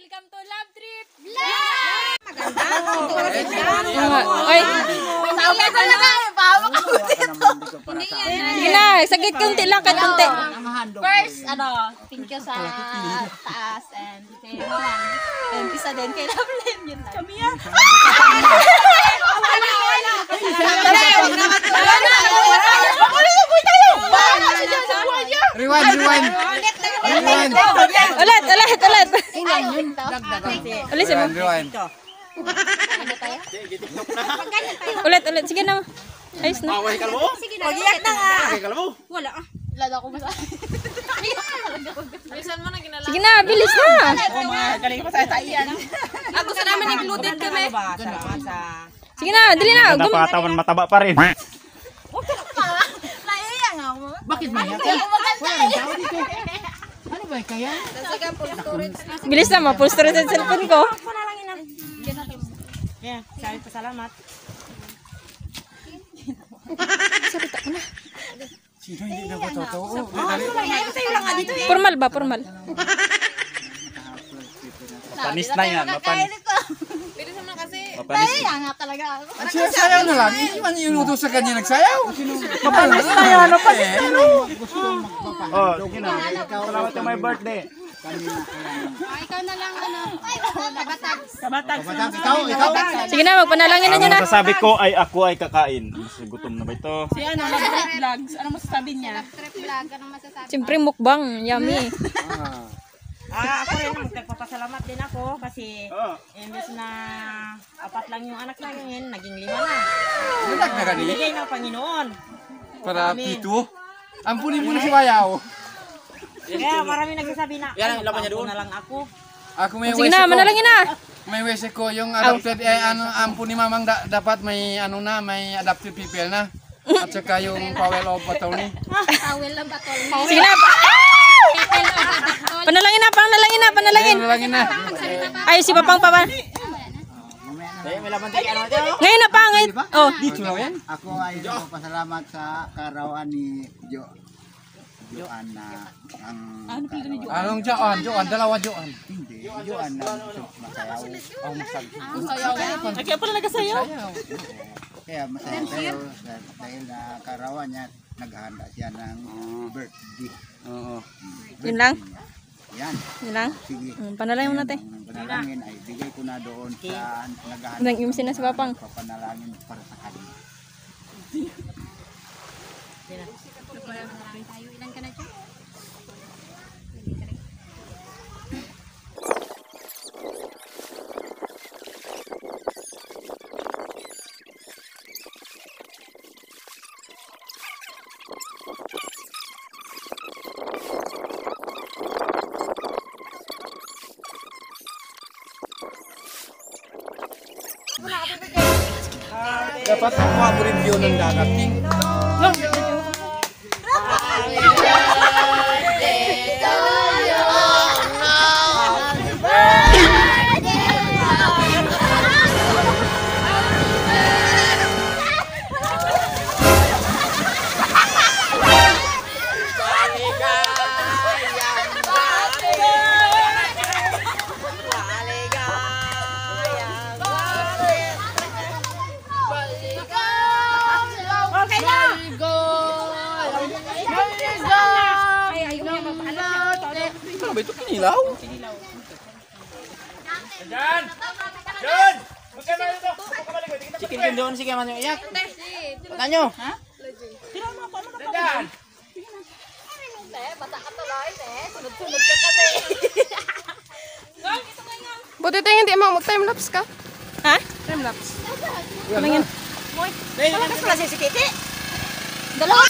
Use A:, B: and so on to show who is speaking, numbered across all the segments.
A: welcome to Love Trip!
B: Ay,
A: Sabi ko na nga, pahawak ako dito.
B: sige na, sagit konti lang, kahit konti.
A: First, ano, thank you sa taas and kay Mama. And isa din kay Loveline. Yun lang. Kami yan. Wala, na.
C: Rewind. Rewind.
B: Ulit, ulit, ulit.
A: Ilan yun to?
B: Ulisin mo. Ulit, ulit. Sige na. Ayos na.
A: Sige na. Mag-iyak na nga.
B: Wala.
A: Lalo ko ba sa...
B: Sige na, bilis na.
A: Ah, gusto namin included kami.
B: Sige na, dali na.
D: Napatawan mataba pa rin.
A: Mo.
C: Bakit maya ka? Wala nang tao dito. Ba kaya?
B: bilis na, ma-full storage ang cellphone ko.
E: Yeah, sabi pa salamat.
C: Sino hindi na ba totoo?
B: Formal ba, formal?
D: Panis na yan. Mapanis.
A: Naiya nga talaga ako.
C: Sayaw na lang. Iwan yung luto sa kanya nagsayaw. Mapalis na yan. Mapalis na
D: Oh, sige na. Salamat sa my birthday.
A: ikaw na lang, ano, kabatag.
E: Kabatag.
C: Ikaw, ikaw.
B: Sige na, magpanalangin na
D: Ang
B: nyo na.
D: masasabi ko ay ako ay kakain. Mas gutom na ba ito?
E: Si ano, nag-trip vlogs. Ano masasabi niya?
A: Trip vlog, anong masasabi?
B: Siyempre, mukbang. Yummy.
E: Ah, ako rin, magpapasalamat din ako kasi
D: Oh.
E: imbes na apat lang yung anak namin, naging lima na.
C: Bulag na gani.
E: Bigay ng Panginoon.
C: Para pito. Ampunin mo na si Wayaw.
E: Kaya marami nagsasabi na, yan ang laban niya doon. na lang ako.
C: Ako may
B: Sige
C: wese
B: na,
C: ko.
B: manalangin na.
C: May wese ko. Yung adopted, eh, ano, ampun ni mamang da- dapat may, ano na, may adopted people na. At saka yung Powell of Attorney.
A: Tawel lang batol.
B: Sige na. Panalangin na, panalangin na, panalangin.
C: Ayun, nalangin na.
B: Ay, si Papang Papa. Ngayon na pa, ngayon. Oh,
C: Dito na yan.
F: Ako ay nagpapasalamat sa karawan ni Jo Joan na ang ano
C: Anong Joan? Joan, dalawa Joan.
F: Hindi, Joan na masayaw.
C: Masag.
E: Ay, kaya pala nagkasayaw.
F: Kaya masaya tayo sa- dahil na karawan niya naghahanda siya ng birthday.
C: Oo.
B: yun lang.
F: Yan,
B: Yun lang.
F: sige.
B: Mm, Panalangin mo natin.
F: Ang panalangin ay bigay ko na doon sa naghahanda.
B: Nang imsin na si Papang.
F: Papanalangin para sa kanya.
A: Ilan ka na dyan?
C: dapat ako abrin yun ang
E: darating. No?
C: Ano ba ito? Kinilaw?
G: Chicken din doon, sige man yung iyak. Tanda nyo.
B: Buti ito hindi mo mag-timelapse ka. Ha? Timelapse. Ano yan?
E: Malakas pala si Kitty.
B: Dalawa.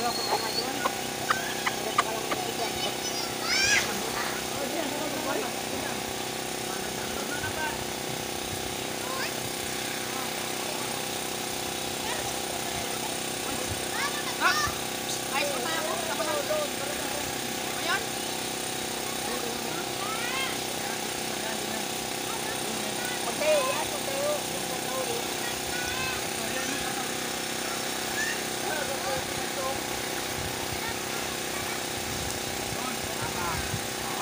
G: Kalau pertama aja.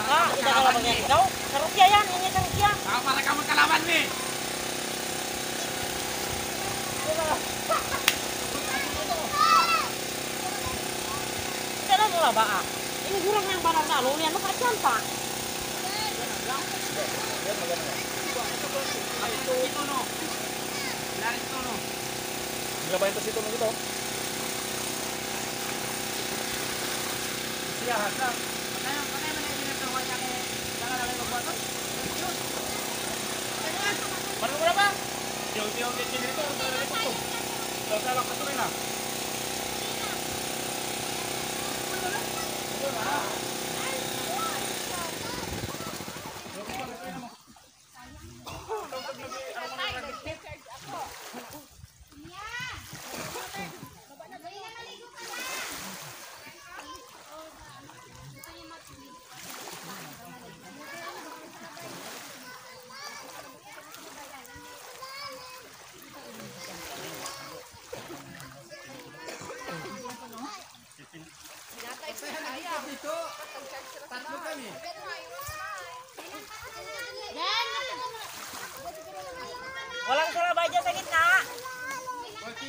E: Ah, kita kia ya, ini kan
G: kia. Para kamu nih.
E: Ini kurang yang barang lalu, ini anak kacang,
G: Pak. No. Laris ito
D: to situ nito.
G: Siya hasa. Kaya kaya man yung ginagawa niya kay nakalagay magbato.
D: Mana mo na ba? Tiyaw-tiyaw din dito, dito to. Sasala ka tuloy na.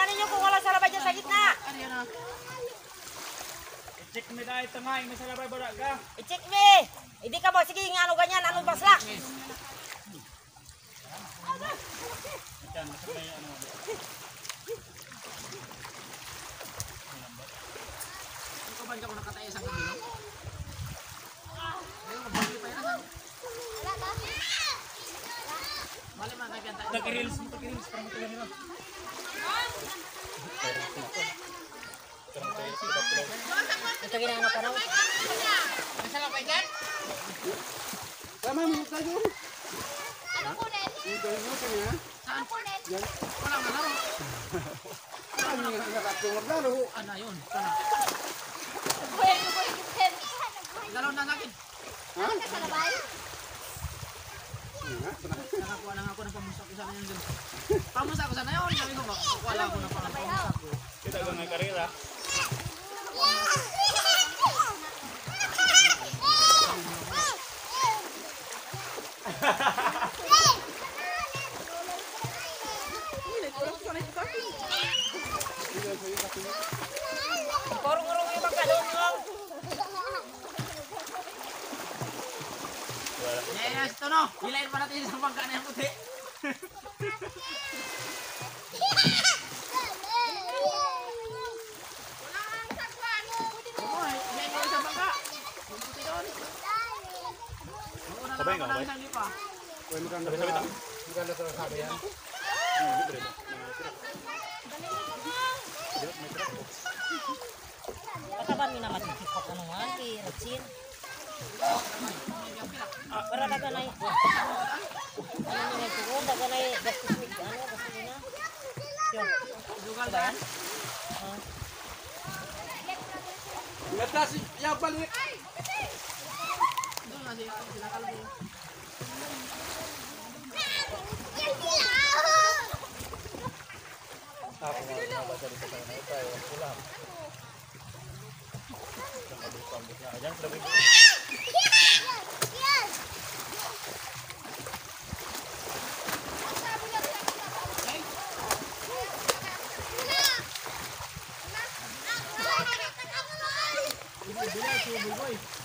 E: Tingnan ninyo kung walang salabay dyan sa gitna.
D: Check me dahil tangay, may salabay ba ka?
E: I-check me. Hindi ka ba? Sige, ano ganyan. Anong basla?
D: Nag-reels mo, nag-reels para nila.
G: Kita ko ng. Sabay nga,
C: yang
D: paling. Iya, Jangan iya, iya.
G: Bila, suboy boy.